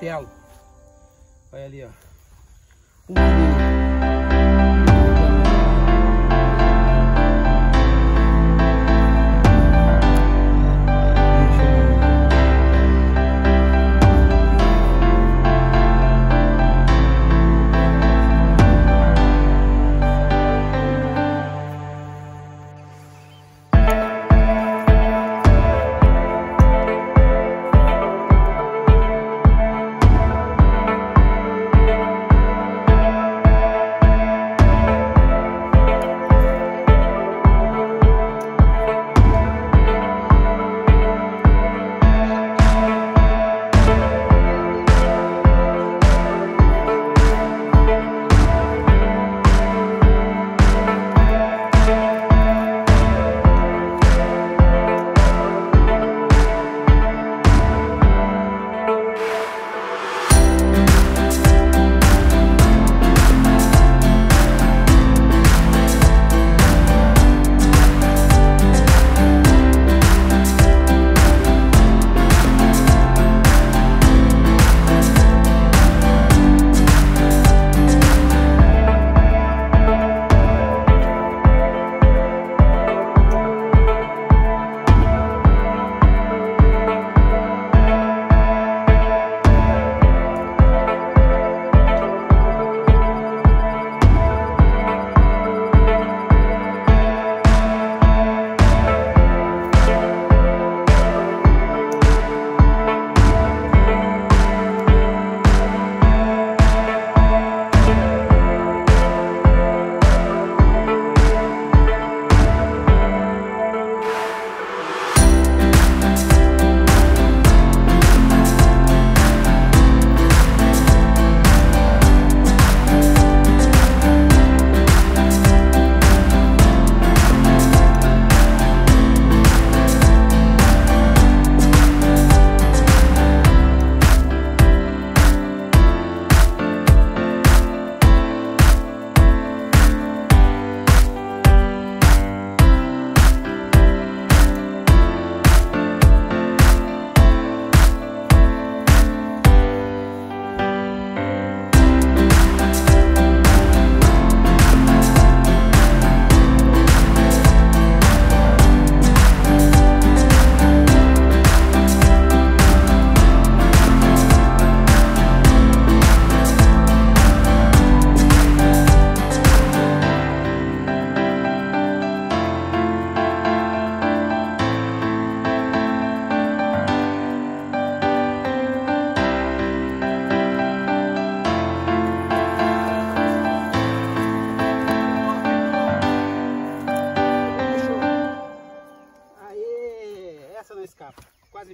martelo. Olha ali, ó. Um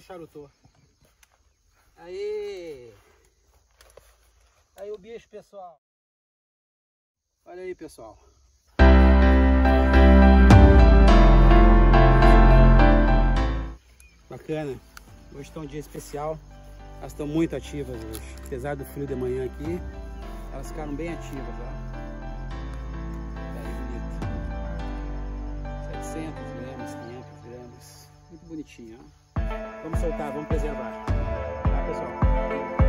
charutou. Aê! Aí o bicho, pessoal. Olha aí, pessoal. Bacana. Hoje está um dia especial. Elas estão muito ativas hoje. Apesar do frio de manhã aqui, elas ficaram bem ativas, ó. Aí, bonito. 700 gramas, 500 gramas. Muito bonitinho, ó. Vamos soltar, vamos preservar. Tá, pessoal?